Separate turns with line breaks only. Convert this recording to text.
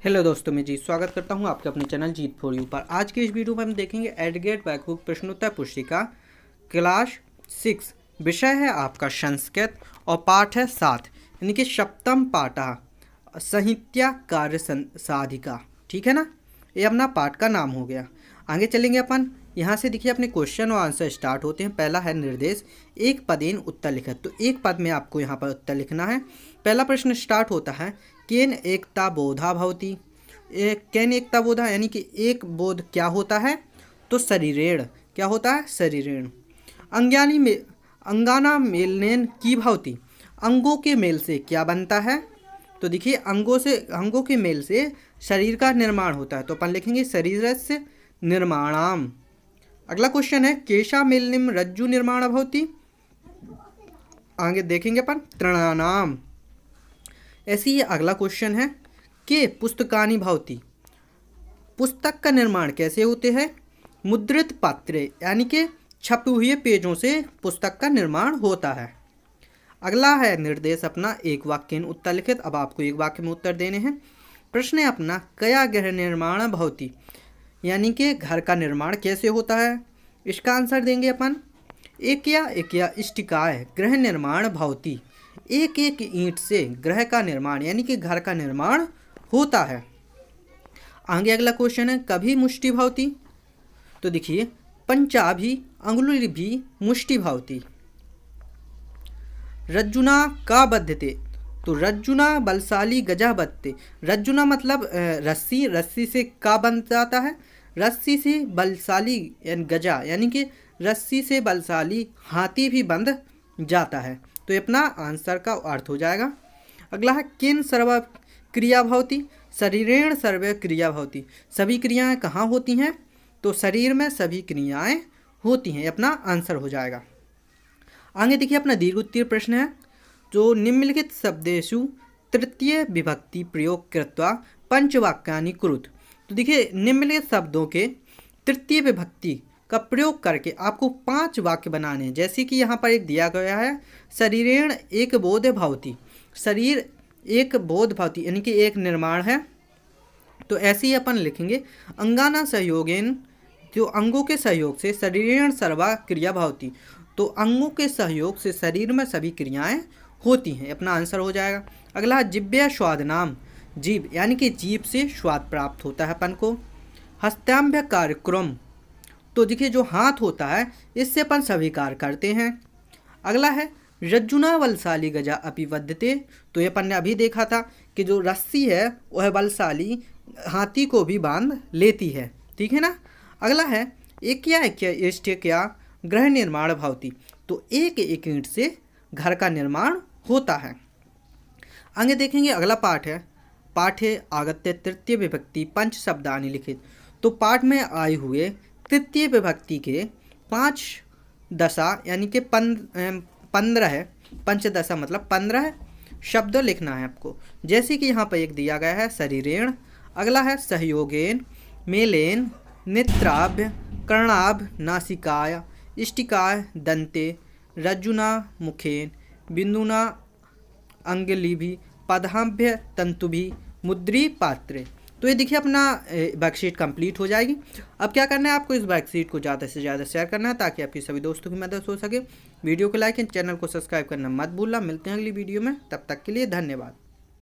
Hello दोस्तों, मैं जी स्वागत करता हूँ आपके अपने चैनल जीत फॉर यू पर। आज के इस वीडियो में हम देखेंगे एडगेट बैकबुक प्रश्नोत्तर पुस्तिका क्लास सिक्स। विषय है आपका संस्कृत और पाठ है सात, यानी कि सप्तम पाठा संहित्या कार्य साधिका ठीक है ना? ये अपना पाठ का नाम हो गया। आगे चलेंगे अपन। यहाँ से देखिए अपने क्वेश्चन और आंसर स्टार्ट होते हैं। पहला है निर्देश। एक पदेन उत्तर लिखत। तो एक पद में आपको यहाँ पर उत्तर लिखना है। पहला प्रश्न स्टार्ट होता है। केन एकता बोधा भवती। एक केन एकता बोधा, यानी कि एक बोध क्या होता है? तो शरीरेण। क्या होता है? शरीरेण। अंग्यानी में, अंगाना मेलनेन की भवती? अंगों के मेल से क्या बनता है? तो देखिए, अंगों से, अंगों के मेल से शरीर का निर्माण होता है। तो अपन लिखेंगे शरीर से निर्माणाम। अगला क्वेश्चन है केशा मेलनिम रज्जु निर्माण भवती? आगे देखेंगे अपन, तृणानाम। ऐसी ही अगला क्वेश्चन है, कि पुस्तकानी भवती? पुस्तक का निर्माण कैसे होते हैं? मुद्रित पात्र, यानी कि छपे हुए पेजों से पुस्तक का निर्माण होता है। अगला है निर्देश अपना एक वाक्य में उत्तर लिखित। अब आपको एक वाक्य में उत्तर देने हैं। प्रश्न है अपना, कया गृह निर्माण भवती? यानी कि घर का निर्माण कैसे होता है? इसका आंसर देंगे अपन। एक या एक या इष्टिकाय, गृह निर्माण भवती। एक एक ईंट से ग्रह का निर्माण, यानी कि घर का निर्माण होता है। आगे अगला क्वेश्चन है, कभी मुष्टि भावती तो देखिए पंचा भी अंगुली भी मुष्टि भावती रज्जुना का बद्धते? तो रज्जुना बलशाली गजा बदते रज्जुना मतलब रस्सी रस्सी से का बन जाता है? रस्सी से बलशाली यानी गजा यानी कि रस्सी से बलशाली हाथी भी बंध जाता है। तो ये अपना आंसर का अर्थ हो जाएगा। अगला है, किन सर्व क्रिया भवती शरीरेण सर्व क्रिया भवती सभी क्रियाएँ कहाँ होती हैं? तो शरीर में सभी क्रियाएँ होती हैं। अपना आंसर हो जाएगा। आगे देखिए, अपना दीर्घ उत्तीर्ण प्रश्न है, जो निम्नलिखित शब्देशु तृतीय विभक्ति प्रयोग कृत्वा पंचवाक्यानि कुरुत। तो देखिए, निम्नलिखित शब्दों के तृतीय विभक्ति का प्रयोग करके आपको पाँच वाक्य बनाने हैं। जैसे कि यहाँ पर एक दिया गया है, शरीरेण एक बोध भावती। शरीर एक बोध भावती, यानी कि एक निर्माण है। तो ऐसे ही अपन लिखेंगे, अंगाना सहयोगेन, जो अंगों के सहयोग से शरीरेण सर्वा क्रिया भावती। तो अंगों के सहयोग से शरीर में सभी क्रियाएँ होती हैं। अपना आंसर हो जाएगा। अगला जिब्य स्वाद नाम। जीव, यानी कि जीव से स्वाद प्राप्त होता है अपन को। हस्ताम्य कार्यक्रम। तो देखिए जो हाथ होता है, इससे अपन सभी कार्य करते हैं। अगला है, रज्जुना बलशाली गजा अपिवद्धते तो ये अपन ने अभी देखा था कि जो रस्सी है, वह बलशाली हाथी को भी बाँध लेती है। ठीक है ना? अगला है एक या एक इष्ट क्या ग्रह निर्माण भावती। तो एक एक ईंट से घर का निर्माण होता है। आगे देखेंगे, अगला पाठ है। पाठ है आगत्य तृतीय विभक्ति पंच शब्दानी लिखित। तो पाठ में आए हुए तृतीय विभक्ति के पाँच दशा, यानी कि पंद्रह है, पंचदशा मतलब पंद्रह शब्द लिखना है आपको। जैसे कि यहाँ पर एक दिया गया है, शरीरेण, अगला है सहयोगेन, मेलेन, नेत्राभ्य, कर्णाभ, नासिकाय, इष्टिकाय, दंते, रजुना, मुखेन, बिंदुना, अंगलिभि, पदाभ्य, तंतुभि, मुद्री, पात्रे। तो ये देखिए अपना वर्कशीट कंप्लीट हो जाएगी। अब क्या करना है आपको इस वर्कशीट को ज़्यादा से ज़्यादा शेयर करना है ताकि आपकी सभी दोस्तों की मदद हो सके। वीडियो को लाइक एंड चैनल को सब्सक्राइब करना मत भूलना। मिलते हैं अगली वीडियो में। तब तक के लिए धन्यवाद।